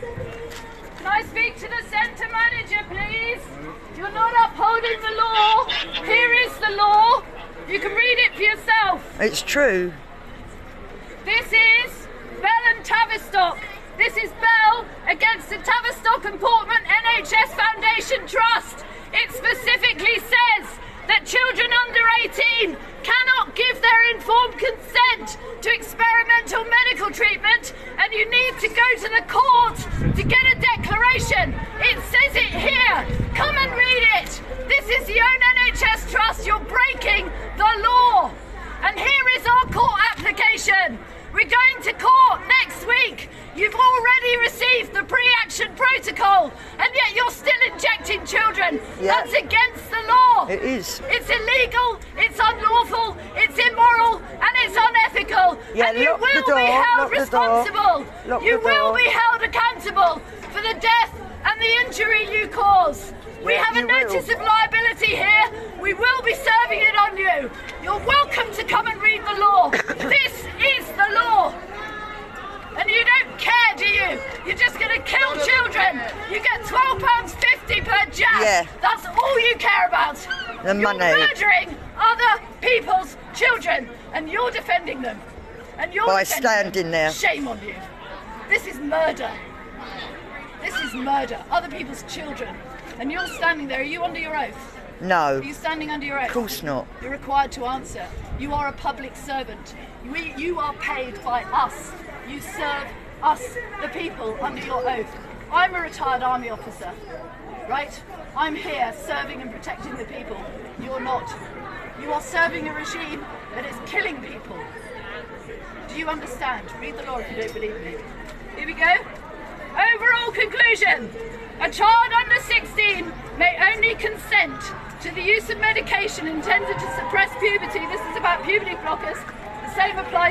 Can I speak to the centre manager, please? You're not upholding the law. Here is the law. You can read it for yourself. It's true. This is Bell and Tavistock. This is Bell against the Tavistock and Portman NHS Foundation Trust. It specifically says that children under 18 cannot give their informed consent to experimental medical treatment and you need to go to the court to get a declaration. It says it here. Come and read it. This is the own NHS Trust. You're breaking the law. And here is our court application. We're going to court next week. You've already received the pre-action protocol, and yet you're still injecting children. Yeah. That's against the law. It is. It's illegal, it's unlawful, it's immoral, and it's unethical. Yeah, and you will door, be held lock the door. responsible. You will be held accountable for the death and the injury you cause. We have a will. notice of liability here. We will be serving it on you. You're welcome to come and read the law. this is the law. And you don't care, do you? You're just going to kill children. You get £12.50 per jab. Yeah. That's all you care about. The you're money. murdering other people's children, and you're defending them. And you're By standing there. Shame on you. This is murder. Is murder. Other people's children. And you're standing there. Are you under your oath? No. Are you standing under your oath? Of course not. You're required to answer. You are a public servant. We, you are paid by us. You serve us, the people, under your oath. I'm a retired army officer, right? I'm here serving and protecting the people. You're not. You are serving a regime that is killing people. Do you understand? Read the law if you don't believe me. Here we go. Overall conclusion. A child under 16 may only consent to the use of medication intended to suppress puberty. This is about puberty blockers. The same applies